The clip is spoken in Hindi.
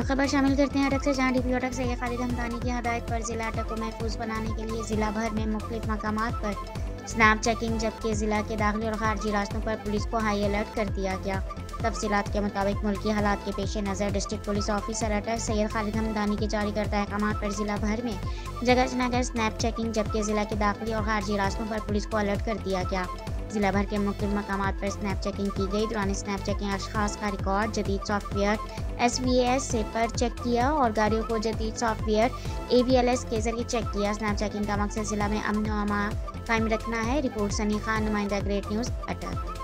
खबर शामिल करते हैं अटक से, जहाँ डी पी अटक से खालिद हमदानी की हदायत पर जिला अटक को महफूज बनाने के लिए ज़िला भर में मुख्तलिफ़ मकाम पर स्नैप चेकिंग, जबकि ज़िला के दाखिली और खारजी रास्तों पर पुलिस को हाई अलर्ट कर दिया गया। तफसीत के मुताबिक मुल्की हालात के पेश नज़र डिस्ट्रिक्ट पुलिस ऑफिसर अटक सैयद खालिद हमदानी के जारी करता अहकाम पर ज़िला भर में। जगह जगह स्नैप चेकिंग, जबकि ज़िला के दाखिली और खारजी रास्तों पर पुलिस को अलर्ट कर दिया गया। जिला भर के मुख्य मकाम पर स्नैप चेकिंग की गई। दौरान स्नैप चेकिंग अशास का रिकॉर्ड जदीद सॉफ्टवेयर एस वी एस से पर चेक किया और गाड़ियों को जदीद software A V L S के ज़रिए चेक किया। स्नैप चेकिंग का मकसद जिला में अमन अमा कायम रखना है। रिपोर्ट सनी खान, नुमाइंदा ग्रेट न्यूज़ अटक